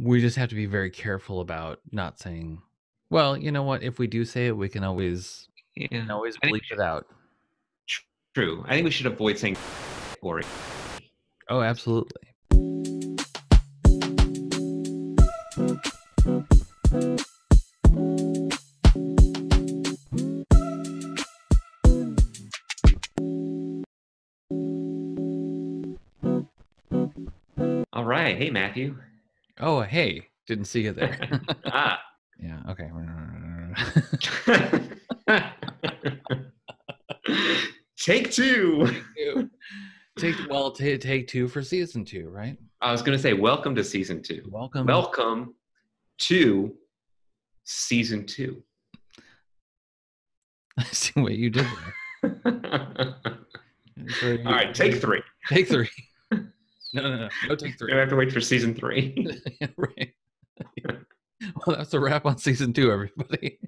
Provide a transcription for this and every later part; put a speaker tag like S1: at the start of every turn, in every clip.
S1: we just have to be very careful about not saying. Well, you know what? If we do say it, we can always
S2: Yeah.
S1: can always bleep it out.
S2: True. I think we should avoid saying or
S1: Oh, absolutely.
S2: All right. Hey, Matthew.
S1: Oh, hey, didn't see you there.
S2: ah.
S1: yeah. Okay.
S2: Take two.
S1: take well, ta take two for season two, right?
S2: I was going to say, welcome to season two.
S1: Welcome.
S2: Welcome to season two.
S1: I see what you did there.
S2: All right, take three.
S1: Take three. No, no, no. No take
S2: We
S1: three.
S2: have to wait for season three.
S1: right. Well, that's a wrap on season two, everybody.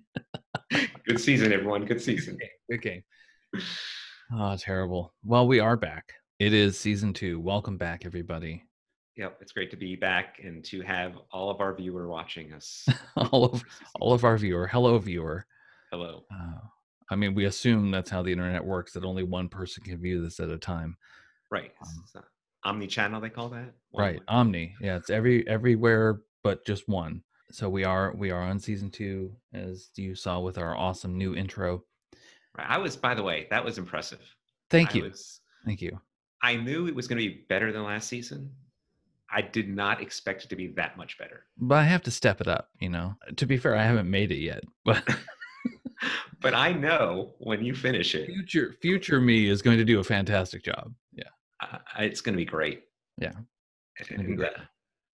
S2: Good season, everyone. Good season.
S1: Good game. Oh, terrible. Well, we are back. It is season two. Welcome back, everybody.
S2: Yep, it's great to be back and to have all of our viewer watching us.
S1: all of all of our viewer. Hello, viewer.
S2: Hello.
S1: Uh, I mean, we assume that's how the internet works. That only one person can view this at a time.
S2: Right.
S1: Um,
S2: It's not- omni-channel, they call that. One
S1: right
S2: way.
S1: omni yeah it's every everywhere but just one so we are we are on season two as you saw with our awesome new intro
S2: Right. I was, by the way, that was impressive.
S1: thank
S2: I
S1: you
S2: was-
S1: thank you
S2: I knew it was going to be better than last season. I did not expect it to be that much better.
S1: but i have to step it up you know to be fair i haven't made it yet but
S2: But I know when you finish it,
S1: future future me is going to do a fantastic job yeah
S2: uh, it's going to be great.
S1: Yeah, be great.
S2: uh,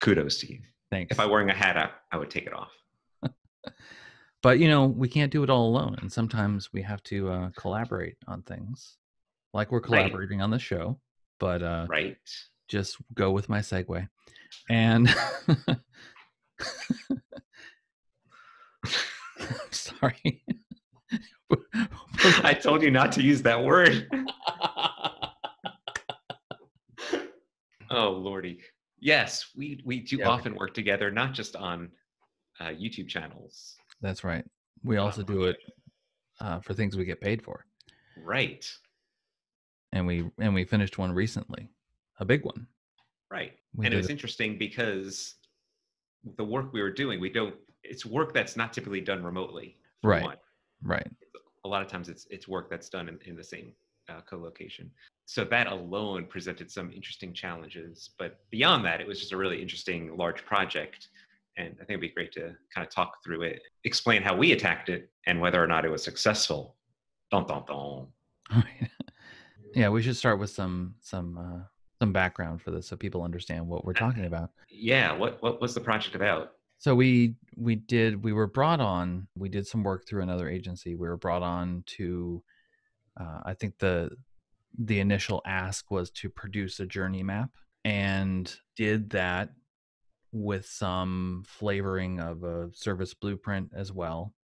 S2: kudos to you.
S1: thanks
S2: If I were wearing a hat, I, I would take it off.
S1: but you know we can't do it all alone and sometimes we have to uh, collaborate on things like we're
S2: Right.
S1: collaborating on the show but uh
S2: Right.
S1: just go with my segue. And sorry.
S2: I told you not to use that word. Oh lordy. Yes, we we do
S1: Yeah,
S2: often work together, not just on uh, YouTube channels.
S1: That's right. We also do it uh, for things we get paid for,
S2: Right.
S1: and we and we finished one recently, a big one.
S2: Right.
S1: We
S2: and it was
S1: it-
S2: interesting because the work we were doing, we don't. It's work that's not typically done remotely.
S1: Right.
S2: one.
S1: Right.
S2: A lot of times, it's it's work that's done in, in the same uh, co-location. So that alone presented some interesting challenges. But beyond that, it was just a really interesting large project, and I think it'd be great to kind of talk through it, explain how we attacked it, and whether or not it was successful. Dun dun dun.
S1: yeah, we should start with some some uh, some background for this so people understand what we're talking about.
S2: Yeah. What what was the project about?
S1: So we we did we were brought on. We did some work through another agency. We were brought on to. Uh, I think the the initial ask was to produce a journey map, and did that with some flavoring of a service blueprint as well.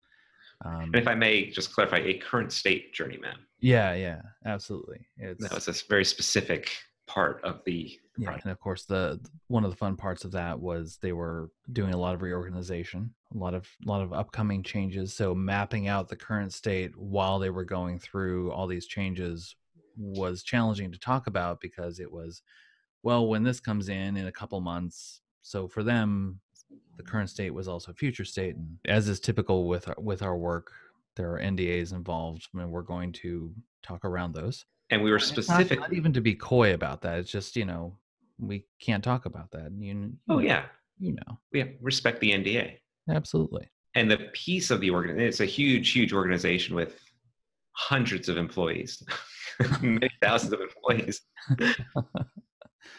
S1: Um,
S2: And if I may just clarify, a current state journey map.
S1: yeah, yeah, absolutely. It's
S2: That was a very specific part of the
S1: yeah,
S2: project.
S1: and of course the one of the fun parts of that was they were doing a lot of reorganization a lot of a lot of upcoming changes so mapping out the current state while they were going through all these changes was challenging to talk about because it was well when this comes in in a couple months so for them the current state was also future state and as is typical with our, with our work there are NDAs involved and we're going to talk around those
S2: And we were
S1: it's not-
S2: specific.
S1: not, even to be coy about that. It's just you know we can't talk about that. You, you
S2: oh
S1: know,
S2: yeah,
S1: you know
S2: we respect the NDA.
S1: absolutely.
S2: And the piece of the organ, it's a huge, huge organization with hundreds of employees, many thousands of employees.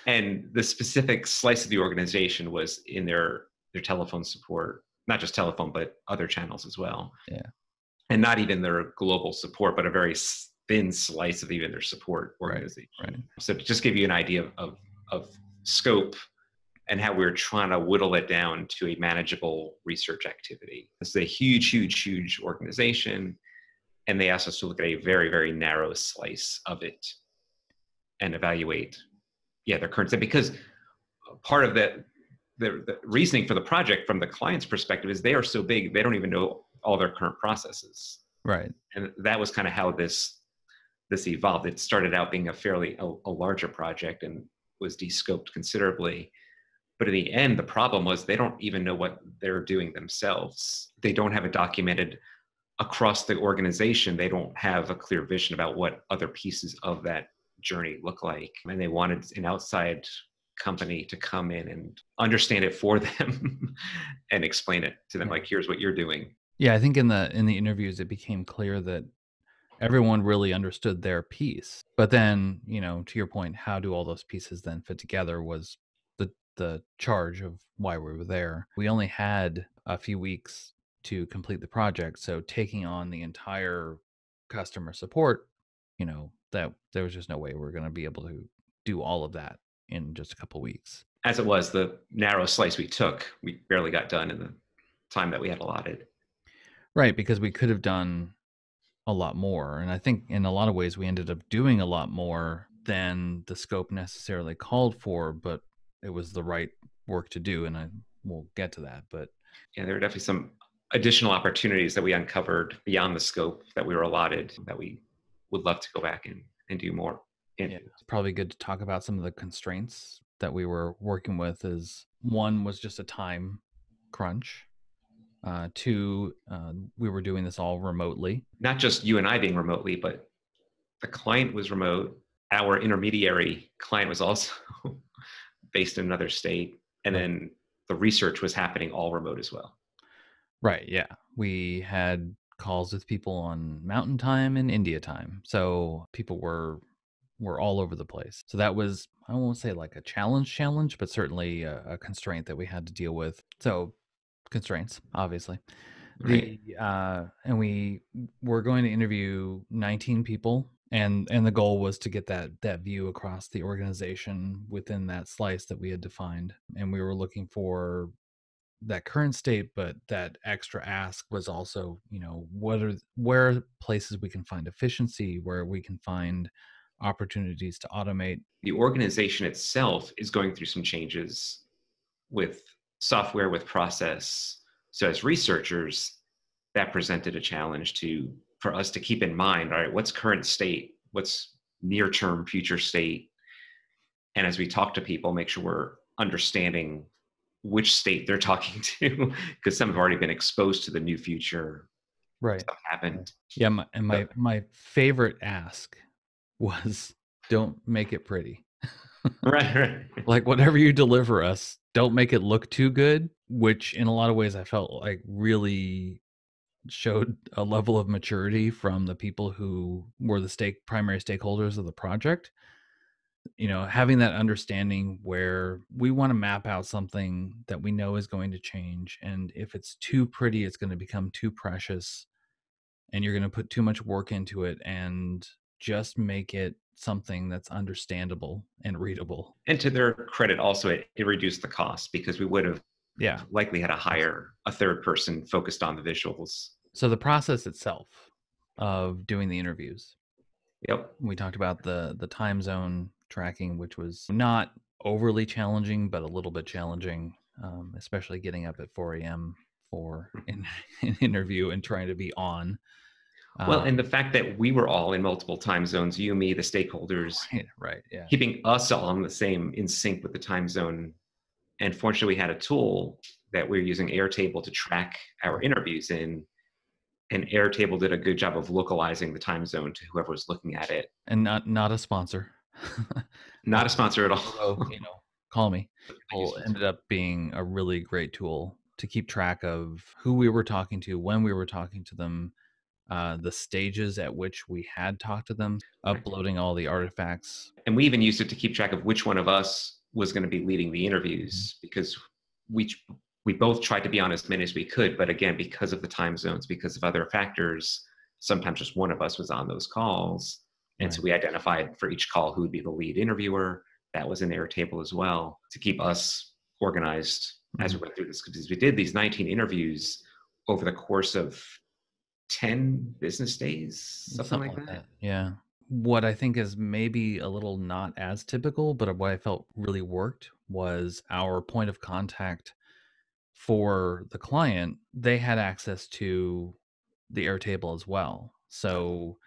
S2: and the specific slice of the organization was in their their telephone support, not just telephone, but other channels as well.
S1: Yeah.
S2: And not even their global support, but a very thin slice of even their support
S1: Right,
S2: organization.
S1: right.
S2: So to just give you an idea of, of, of scope and how we were trying to whittle it down to a manageable research activity. This is a huge, huge, huge organization. And they asked us to look at a very, very narrow slice of it and evaluate, yeah, their current state. Because part of that, the, the reasoning for the project from the client's perspective is they are so big they don't even know all their current processes
S1: right
S2: and that was kind of how this this evolved it started out being a fairly a, a larger project and was descoped considerably. But in the end the problem was they don't even know what they're doing themselves. They don't have it documented across the organization. They don't have a clear vision about what other pieces of that journey look like. And they wanted an outside company to come in and understand it for them and explain it to them like here's what you're doing.
S1: Yeah i think in the in the interviews it became clear that everyone really understood their piece but then you know to your point how do all those pieces then fit together was the the charge of why we were there we only had a few weeks to complete the project so taking on the entire customer support you know that there was just no way we are going to be able to do all of that in just a couple weeks.
S2: As it was, the narrow slice we took, we barely got done in the time that we had allotted.
S1: Right, because we could have done a lot more. And I think in a lot of ways we ended up doing a lot more than the scope necessarily called for, but it was the right work to do. And I will get to that. But
S2: yeah, there were definitely some additional opportunities that we uncovered beyond the scope that we were allotted that we would love to go back and, and do more
S1: yeah, it's probably good to talk about some of the constraints that we were working with is one was just a time crunch uh, two uh, we were doing this all remotely.
S2: Not just you and i being remotely but the client was remote. Our intermediary client was also based in another state. And then the research was happening all remote as well.
S1: Right yeah. We had calls with people on mountain time and india time. So people were were all over the place. So that was, I won't say like a challenge challenge, but certainly a, a constraint that we had to deal with. So constraints, obviously. Right. The, uh, and we were going to interview 19 people and and the goal was to get that that view across the organization within that slice that we had defined and we were looking for that current state but that extra ask was also you know what are where places we can find efficiency where we can find opportunities to automate.
S2: The organization itself is going through some changes with software, with process. So, as researchers, that presented a challenge to for us to keep in mind all right what's current state what's near term future state and as we talk to people make sure we're understanding which state they're talking to because some have already been exposed to the new future
S1: right
S2: stuff happened
S1: yeah my, and my my favorite ask was don't make it pretty.
S2: right, right.
S1: Like whatever you deliver us, don't make it look too good, which in a lot of ways I felt like really showed a level of maturity from the people who were the stake primary stakeholders of the project. You know having that understanding where we want to map out something that we know is going to change and if it's too pretty it's going to become too precious and you're going to put too much work into it and just make it something that's understandable and readable.
S2: And to their credit, also it, it reduced the cost because we would have
S1: yeah
S2: likely had to hire a third person focused on the visuals.
S1: So the process itself of doing the interviews.
S2: Yep.
S1: We talked about the the time zone tracking, which was not overly challenging, but a little bit challenging, um, especially getting up at 4 a.m. for an, an interview and trying to be on
S2: well, um, and the fact that we were all in multiple time zones, you, me, the stakeholders,
S1: right, right, yeah,
S2: keeping us all on the same in sync with the time zone. And fortunately, we had a tool that we are using Airtable to track our interviews in, and Airtable did a good job of localizing the time zone to whoever was looking at it.
S1: And not not a sponsor,
S2: not a sponsor at all.
S1: So, you know, call me. It ended up being a really great tool to keep track of who we were talking to, when we were talking to them, uh, the stages at which we had talked to them, uploading all the artifacts.
S2: And we even used it to keep track of which one of us was going to be leading the interviews mm-hmm. because we we both tried to be on as many as we could, but again, because of the time zones, because of other factors, sometimes just one of us was on those calls. And right. so we identified for each call who would be the lead interviewer. That was in Airtable as well to keep us organized mm-hmm. as we went through this. Because we did these 19 interviews over the course of 10 business days, something, something like, like that. that.
S1: Yeah. What I think is maybe a little not as typical, but what I felt really worked was our point of contact for the client. They had access to the Airtable as well. So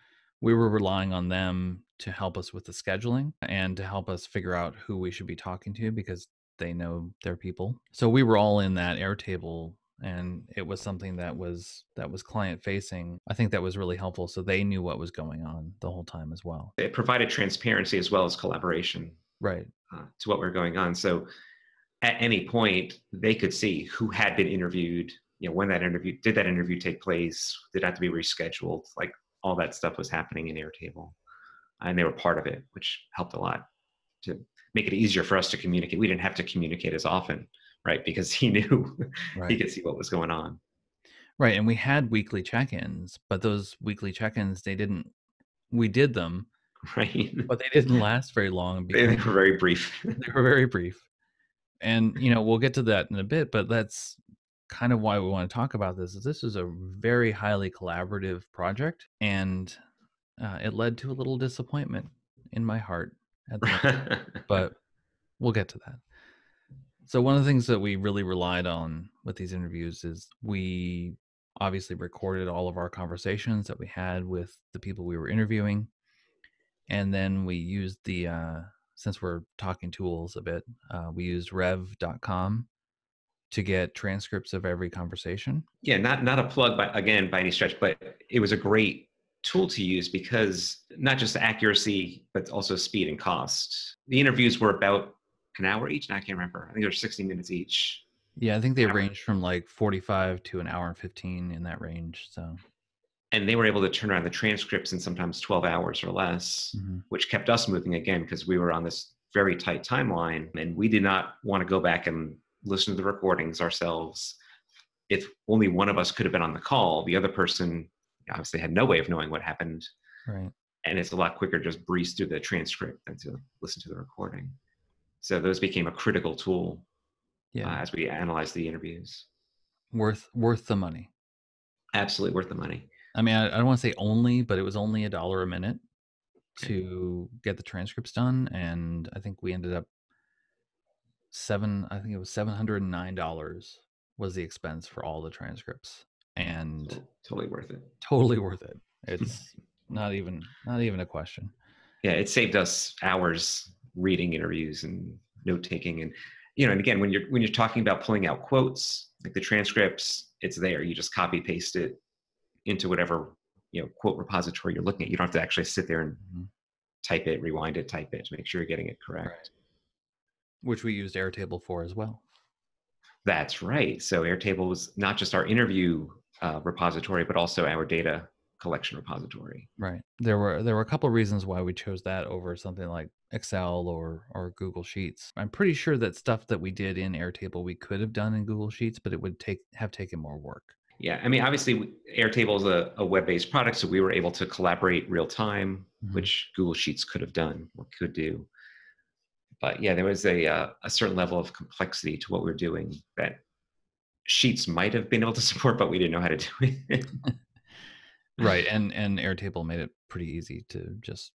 S1: we were relying on them to help us with the scheduling and to help us figure out who we should be talking to because they know their people. So we were all in that Airtable and it was something that was that was client facing i think that was really helpful so they knew what was going on the whole time as well.
S2: It provided transparency as well as collaboration
S1: right.
S2: uh, to what we're going on so at any point they could see who had been interviewed you know when that interview did that interview take place did it have to be rescheduled like all that stuff was happening in airtable and they were part of it which helped a lot to make it easier for us to communicate. We didn't have to communicate as often right? Because he knew right. he could see what was going on.
S1: Right. And we had weekly check ins, but those weekly check ins, they didn't, we did them.
S2: Right.
S1: But they didn't last very long.
S2: They were very brief.
S1: they were very brief. And, you know, we'll get to that in a bit, but that's kind of why we want to talk about this. Is this is a very highly collaborative project and uh, it led to a little disappointment in my heart at the but we'll get to that. So one of the things that we really relied on with these interviews is we obviously recorded all of our conversations that we had with the people we were interviewing and then we used the uh, since we're talking tools a bit uh, we used rev.com to get transcripts of every conversation.
S2: Yeah not not a plug by again by any stretch but it was a great tool to use because not just accuracy but also speed and cost. The interviews were about an hour each. And I can't remember. I think they're 60 minutes each.
S1: Yeah, I think they range from like 45 to an hour and 15 in that range. So,
S2: and they were able to turn around the transcripts in sometimes 12 hours or less, mm-hmm. which kept us moving again because we were on this very tight timeline and we did not want to go back and listen to the recordings ourselves. If only one of us could have been on the call, the other person obviously had no way of knowing what happened.
S1: Right.
S2: And it's a lot quicker to just breeze through the transcript than to listen to the recording. So those became a critical tool yeah. uh, as we analyzed the interviews.
S1: Worth worth the money.
S2: Absolutely worth the money.
S1: I mean, I, I don't want to say only, but it was only a dollar a minute to get the transcripts done, and I think we ended up seven. I think it was seven hundred and nine dollars was the expense for all the transcripts, and
S2: so, totally worth it.
S1: Totally worth it. It's not even not even a question.
S2: Yeah, it saved us hours reading interviews and note taking and you know and again when you're when you're talking about pulling out quotes like the transcripts it's there you just copy paste it into whatever you know quote repository you're looking at you don't have to actually sit there and mm-hmm. type it rewind it type it to make sure you're getting it correct right.
S1: which we used airtable for as well
S2: that's right so airtable was not just our interview uh, repository but also our data collection repository.
S1: Right. There were there were a couple of reasons why we chose that over something like Excel or or Google Sheets. I'm pretty sure that stuff that we did in Airtable we could have done in Google Sheets, but it would take have taken more work.
S2: Yeah, I mean, obviously, Airtable is a, a web-based product, so we were able to collaborate real time, mm-hmm. which Google Sheets could have done or could do. But yeah, there was a uh, a certain level of complexity to what we we're doing that Sheets might have been able to support, but we didn't know how to do it.
S1: right and and airtable made it pretty easy to just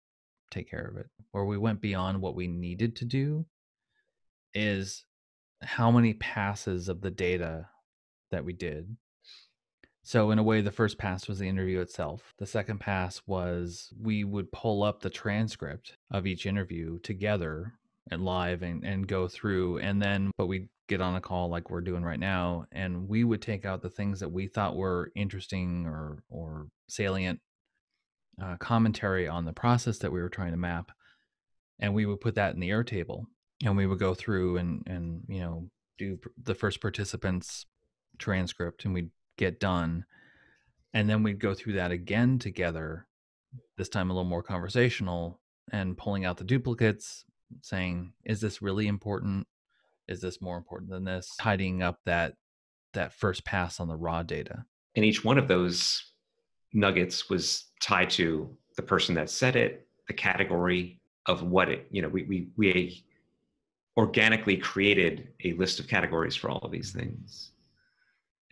S1: take care of it where we went beyond what we needed to do is how many passes of the data that we did. So in a way the first pass was the interview itself. The second pass was we would pull up the transcript of each interview together and live and, and go through and then but we get on a call like we're doing right now and we would take out the things that we thought were interesting or or salient uh, commentary on the process that we were trying to map and we would put that in the airtable and we would go through and and you know do the first participants transcript and we'd get done and then we'd go through that again together this time a little more conversational and pulling out the duplicates saying is this really important? Is this more important than this? Tidying up that that first pass on the raw data.
S2: And each one of those nuggets was tied to the person that said it the category of what it you know we we, we organically created a list of categories for all of these things.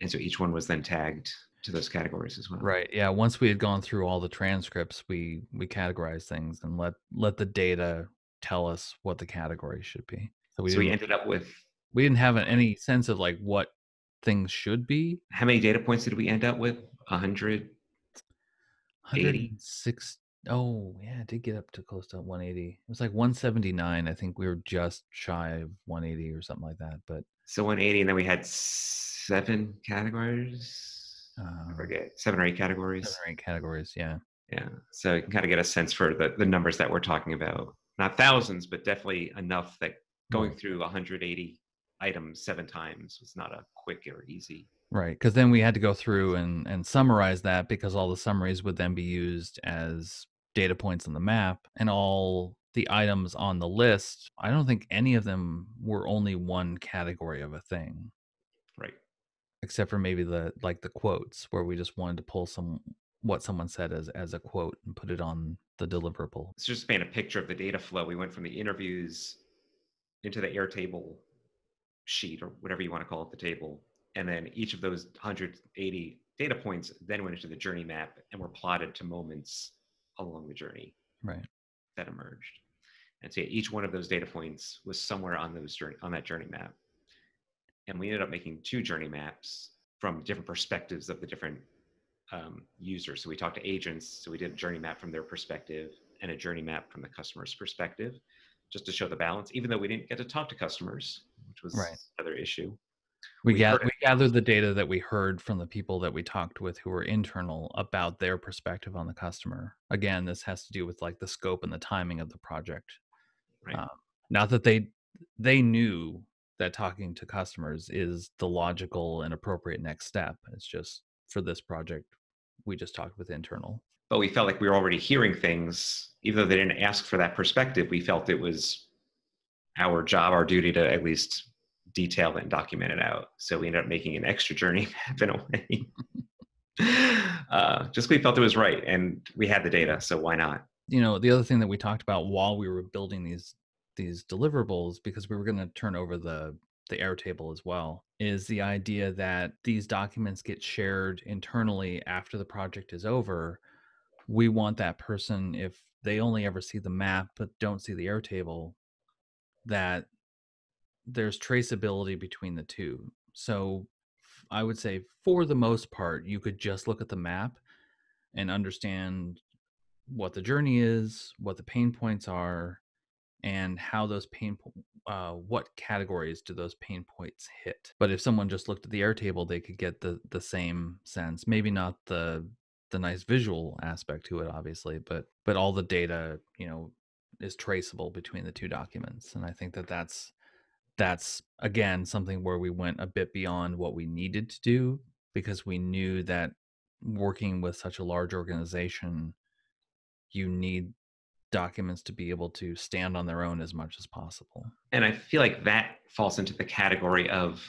S2: And so each one was then tagged to those categories as well.
S1: Right. Yeah. Once we had gone through all the transcripts we we categorized things and let let the data tell us what the category should be.
S2: So we, so we ended up with
S1: we didn't have any sense of like what things should be.
S2: How many data points did we end up with? 100
S1: 106 oh yeah it did get up to close to 180 it was like 179 i think we were just shy of 180 or something like that but
S2: so 180 and then we had seven categories? Uh, i forget seven or eight categories?
S1: seven or eight categories yeah.
S2: Yeah so you can kind of get a sense for the, the numbers that we're talking about. Not thousands but definitely enough that going through 180 items seven times was not a quick or easy
S1: Right, because then we had to go through and and summarize that because all the summaries would then be used as data points on the map, and all the items on the list. I don't think any of them were only one category of a thing.
S2: Right.
S1: Except for maybe the like the quotes where we just wanted to pull some what someone said as as a quote and put it on the deliverable.
S2: It's just paint a picture of the data flow. We went from the interviews into the Airtable sheet or whatever you want to call it, the table, and then each of those 180 data points then went into the journey map and were plotted to moments along the journey
S1: right.
S2: that emerged. And so each one of those data points was somewhere on those journey on that journey map. And we ended up making two journey maps from different perspectives of the different um, users. So we talked to agents so we did a journey map from their perspective and a journey map from the customer's perspective just to show the balance even though we didn't get to talk to customers which was right. another issue
S1: we, we, gather, we gathered the data that we heard from the people that we talked with who were internal about their perspective on the customer. Again, this has to do with like the scope and the timing of the project. Right. Um, not that they they knew that talking to customers is the logical and appropriate next step. It's just for this project, we just talked with internal.
S2: But we felt like we were already hearing things, even though they didn't ask for that perspective. We felt it was our job, our duty to at least detail and document it out. So we ended up making an extra journey map in a way. uh, just we felt it was right, and we had the data, so why not?
S1: You know, the other thing that we talked about while we were building these these deliverables, because we were going to turn over the the Airtable as well, is the idea that these documents get shared internally after the project is over. We want that person, if they only ever see the map but don't see the Airtable, that there's traceability between the two. So I would say for the most part, you could just look at the map and understand what the journey is, what the pain points are, and how those pain uh, what categories do those pain points hit. But if someone just looked at the Airtable, they could get the the same sense. Maybe not the the nice visual aspect to it, obviously, but but all the data, you know, is traceable between the two documents, and I think that that's that's again something where we went a bit beyond what we needed to do because we knew that working with such a large organization you need documents to be able to stand on their own as much as possible.
S2: And i feel like that falls into the category of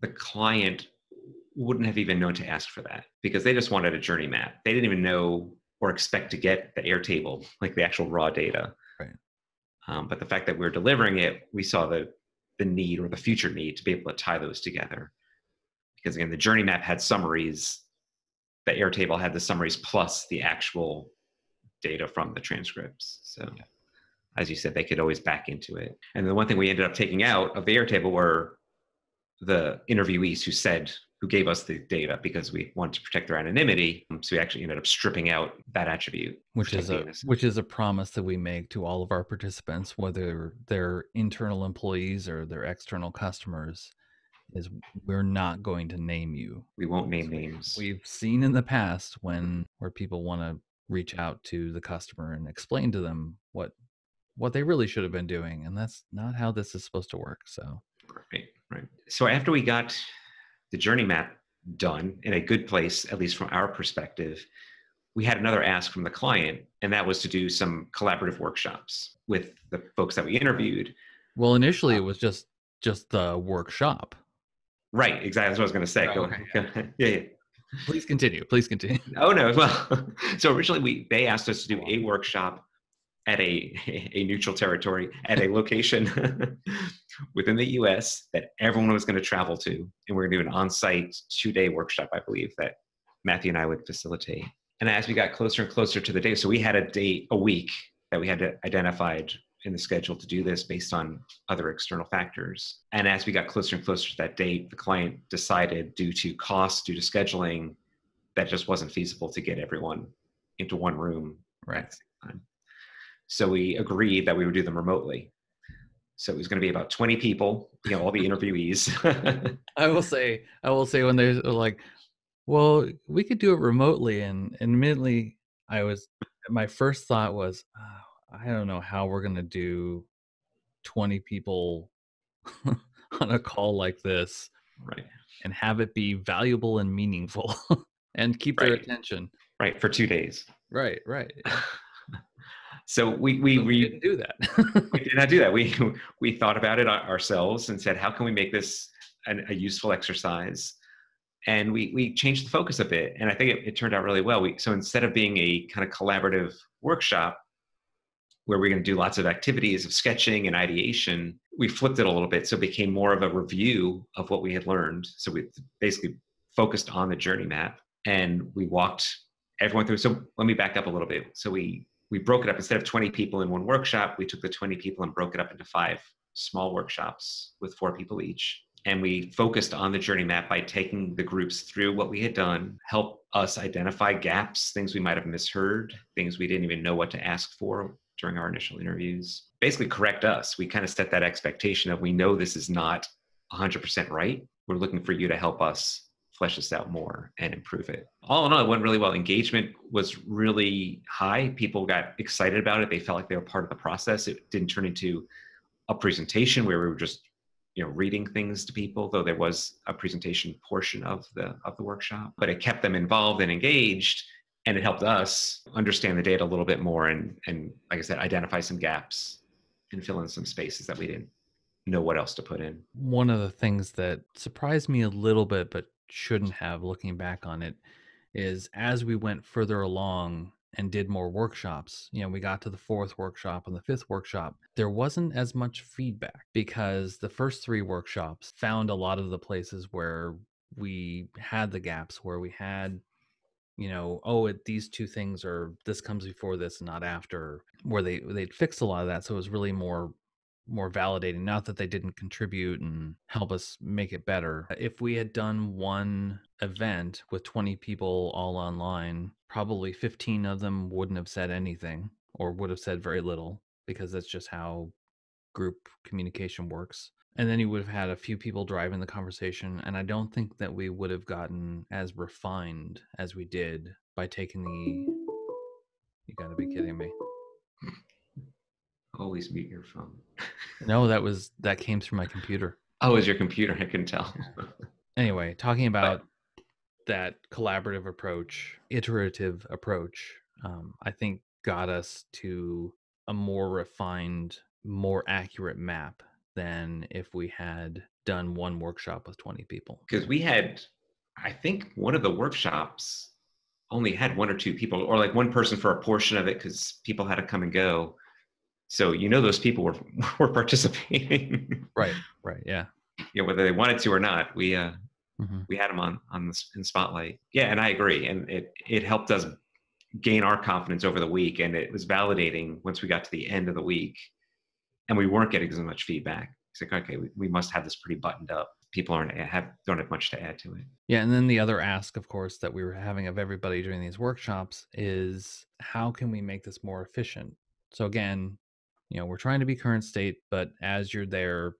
S2: the client wouldn't have even known to ask for that because they just wanted a journey map. They didn't even know or expect to get the airtable like the actual raw data.
S1: Right.
S2: Um, but the fact that we we're delivering it we saw the the need or the future need to be able to tie those together. Because again, the journey map had summaries, the Airtable had the summaries plus the actual data from the transcripts. So as you said, they could always back into it. And the one thing we ended up taking out of the Airtable were the interviewees who said who gave us the data because we wanted to protect their anonymity. Um, so we actually ended up stripping out that attribute,
S1: which is a which is a promise that we make to all of our participants, whether they're internal employees or they're external customers. Is we're not going to name you.
S2: We won't name names.
S1: We've seen in the past when where people want to reach out to the customer and explain to them what what they really should have been doing, and that's not how this is supposed to work. So
S2: right, right. So after we got the journey map done in a good place, at least from our perspective, we had another ask from the client, and that was to do some collaborative workshops with the folks that we interviewed.
S1: Well, initially uh, it was just just the workshop.
S2: Right, exactly. That's what I was going to say. Oh, okay. yeah, yeah.
S1: Please continue. Please continue.
S2: Oh no. Well, so originally we they asked us to do a workshop at a a neutral territory at a location within the US that everyone was going to travel to. And we are going to do an on site two day workshop, I believe, that Matthew and I would facilitate. And as we got closer and closer to the day, so we had a date, a week that we had identified in the schedule to do this based on other external factors. And as we got closer and closer to that date, the client decided, due to cost, due to scheduling, that just wasn't feasible to get everyone into one room
S1: Right.
S2: at the same time. So we agreed that we would do them remotely. So it was going to be about 20 people, you know, all the interviewees.
S1: I will say, I will say when they're uh, like, well, we could do it remotely. And, and admittedly, I was, my first thought was, oh, I don't know how we're going to do 20 people on a call like this
S2: right.
S1: and have it be valuable and meaningful and keep their attention.
S2: Right. For two days.
S1: Right, right.
S2: So we, we,
S1: we didn't do that.
S2: we did not do that. We, we thought about it ourselves and said, how can we make this an, a useful exercise? And we, we changed the focus a bit. And I think it, it turned out really well. We, so instead of being a kind of collaborative workshop where we're going to do lots of activities of sketching and ideation, we flipped it a little bit. So it became more of a review of what we had learned. So we basically focused on the journey map and we walked everyone through. So let me back up a little bit. So we we broke it up. Instead of 20 people in one workshop we took the 20 people and broke it up into five small workshops with four people each. And we focused on the journey map by taking the groups through what we had done help us identify gaps things we might have misheard things we didn't even know what to ask for during our initial interviews. Basically correct us. We kind of set that expectation of we know this is not 100% right. We're looking for you to help us flesh this out more and improve it. All in all, it went really well. Engagement was really high. People got excited about it. They felt like they were part of the process. It didn't turn into a presentation where we were just, you know, reading things to people, though there was a presentation portion of the of the workshop. But it kept them involved and engaged, and it helped us understand the data a little bit more and and like I said, identify some gaps and fill in some spaces that we didn't know what else to put in.
S1: One of the things that surprised me a little bit, but shouldn't have looking back on it, is as we went further along and did more workshops, you know, we got to the fourth workshop and the fifth workshop, there wasn't as much feedback because the first three workshops found a lot of the places where we had the gaps, where we had you know oh it, these two things are this comes before this not after where they they'd fixed a lot of that so it was really more more validating not that they didn't contribute and help us make it better. If we had done one event with 20 people all online probably 15 of them wouldn't have said anything or would have said very little because that's just how group communication works. And then you would have had a few people driving the conversation and i don't think that we would have gotten as refined as we did by taking the you got to be kidding me
S2: Always mute your phone.
S1: no that was that came through my computer
S2: Oh, is your computer? I can tell.
S1: anyway talking about that collaborative approach iterative approach um, i think got us to a more refined more accurate map than if we had done one workshop with 20 people
S2: Because we had, I think one of the workshops only had one or two people, or like one person for a portion of it because people had to come and go. So you know those people were were participating,
S1: right right yeah
S2: know, whether they wanted to or not. We uh,
S1: hmm
S2: we had them on on the in spotlight. Yeah, and I agree, and it it helped us gain our confidence over the week, and it was validating once we got to the end of the week, and we weren't getting as much feedback. It's like, okay, we, we must have this pretty buttoned up. People aren't have don't have much to add to it.
S1: Yeah, and then the other ask, of course, that we were having of everybody during these workshops is how can we make this more efficient? So again, you know, we're trying to be current state, but as you're there,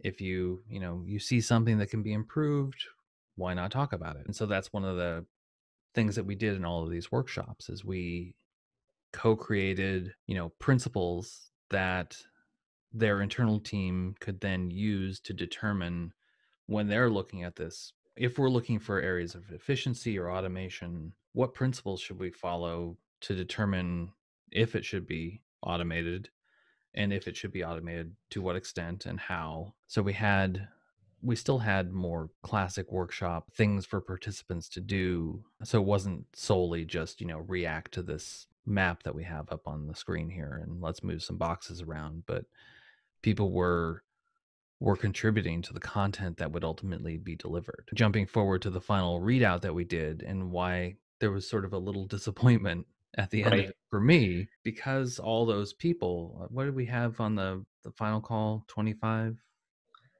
S1: if you, you know, you see something that can be improved, why not talk about it? And so that's one of the things that we did in all of these workshops is we co-created, you know, principles that their internal team could then use to determine when they're looking at this if we're looking for areas of efficiency or automation what principles should we follow to determine if it should be automated and if it should be automated to what extent and how so we had we still had more classic workshop things for participants to do so it wasn't solely just you know react to this map that we have up on the screen here and let's move some boxes around but people were were contributing to the content that would ultimately be delivered. Jumping forward to the final readout that we did and why there was sort of a little disappointment at the end of
S2: Right.
S1: it for me because all those people uh, what did we have on the the final call 25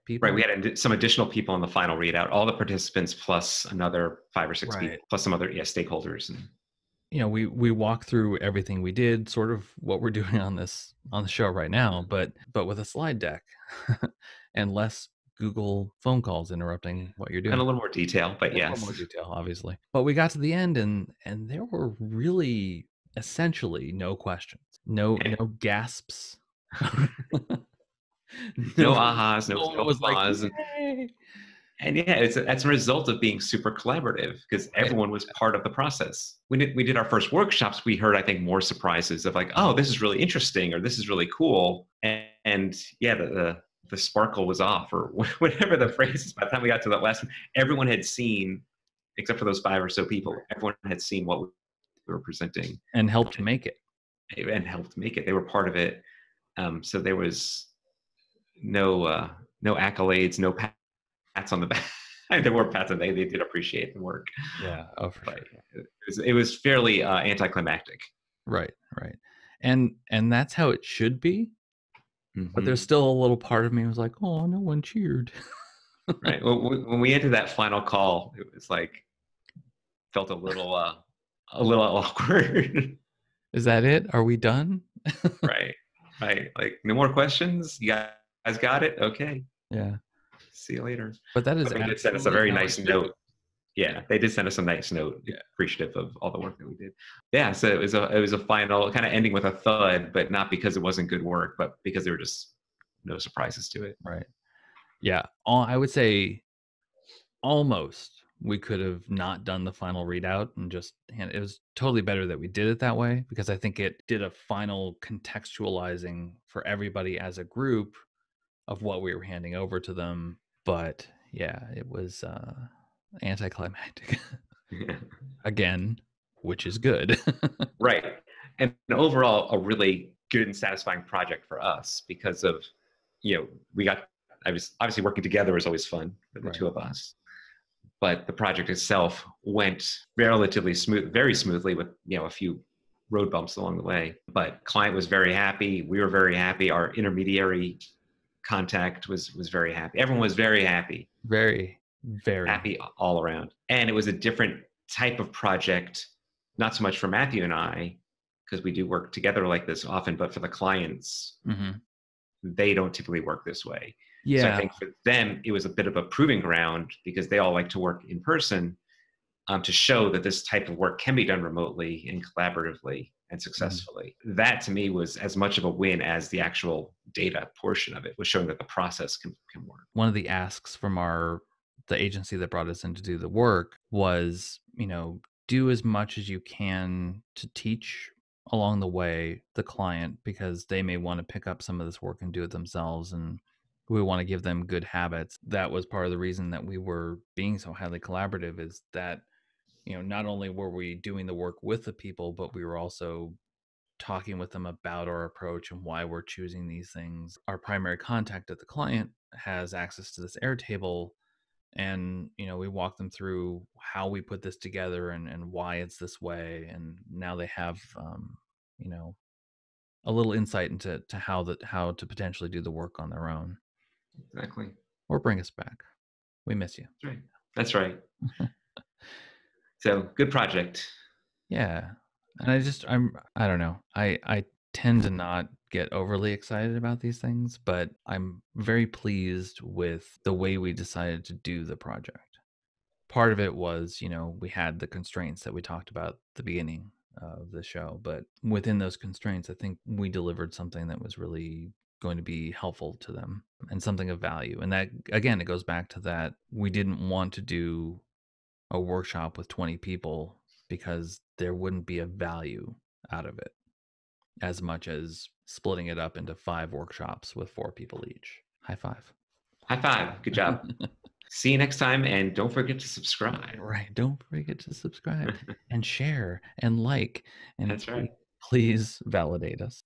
S1: people
S2: Right. We had some additional people on the final readout, all the participants plus another five or six
S1: Right.
S2: people, plus some other yeah, stakeholders. And
S1: you know we we walk through everything we did sort of what we're doing on this on the show right now but but with a slide deck and less google phone calls interrupting what you're doing
S2: and a little more detail, but
S1: A little
S2: yes.
S1: more detail obviously but we got to the end and and there were really essentially no questions no
S2: Yeah.
S1: no gasps
S2: No ahas, no, no
S1: was like,
S2: and, and yeah, it's a, that's a result of being super collaborative because everyone was part of the process. We did we did our first workshops. We heard I think more surprises of like, oh, this is really interesting or this is really cool, and, and yeah, the, the the sparkle was off or whatever the phrase is. By the time we got to that last one, everyone had seen, except for those five or so people, everyone had seen what we were presenting
S1: and helped make it
S2: and helped make it. They were part of it. Um, so there was no uh, no accolades, no pat- pats on the back. there were pats, and they they did appreciate the work,
S1: yeah oh sure
S2: it was, it was fairly uh, anticlimactic.
S1: right right and and that's how it should be but
S2: Mhm.
S1: there's still a little part of me was like oh no one cheered
S2: right when we, when we entered that final call, it was like felt a little uh, a little awkward.
S1: is that it are we done
S2: right, right. Like no more questions. You guys got it. Okay.
S1: yeah
S2: See you later.
S1: but that is
S2: But send us a very nice note. Yeah, they did send us a nice note,
S1: Yeah.
S2: appreciative of all the work that we did. Yeah, so it was a it was a final kind of ending with a thud, but not because it wasn't good work, but because there were just no surprises to it.
S1: Right. Yeah. All, I would say almost we could have not done the final readout and just hand it was totally better that we did it that way because I think it did a final contextualizing for everybody as a group of what we were handing over to them. But yeah, it was uh anticlimactic again, which is good.
S2: right, and overall, a really good and satisfying project for us because of you know we got I was obviously working together was always fun for the
S1: Right.
S2: two of us. But the project itself went relatively smooth, very smoothly with you know a few road bumps along the way. But client was very happy. We were very happy. Our intermediary contact was was very happy. Everyone was very happy,
S1: very, very
S2: happy all around. And it was a different type of project, not so much for Matthew and I, because we do work together like this often, but for the clients,
S1: Mhm.
S2: they don't typically work this way.
S1: Yeah.
S2: So I think for them, it was a bit of a proving ground because they all like to work in person um, to show that this type of work can be done remotely and collaboratively and successfully. That to me was as much of a win as the actual data portion of it was showing that the process can, can work.
S1: one of the asks from our the agency that brought us in to do the work was you know do as much as you can to teach along the way the client because they may want to pick up some of this work and do it themselves and we want to give them good habits that was part of the reason that we were being so highly collaborative is that you know not only were we doing the work with the people but we were also talking with them about our approach and why we're choosing these things. Our primary contact at the client has access to this Airtable, and you know we walk them through how we put this together and and why it's this way. And now they have um, you know a little insight into to how that how to potentially do the work on their own
S2: Exactly.
S1: or bring us back. We miss you.
S2: That's right. That's right. so good project.
S1: Yeah. And I just I'm I don't know. I I tend to not get overly excited about these things, but I'm very pleased with the way we decided to do the project. Part of it was, you know, we had the constraints that we talked about the beginning of the show, but within those constraints, I think we delivered something that was really going to be helpful to them and something of value. And that again, it goes back to that we didn't want to do a workshop with 20 people because there wouldn't be a value out of it as much as splitting it up into five workshops with four people each. High five.
S2: High five. Good job. See you next time, and don't forget to subscribe.
S1: Right. Don't forget to subscribe and share and like and
S2: That's right.
S1: please validate us.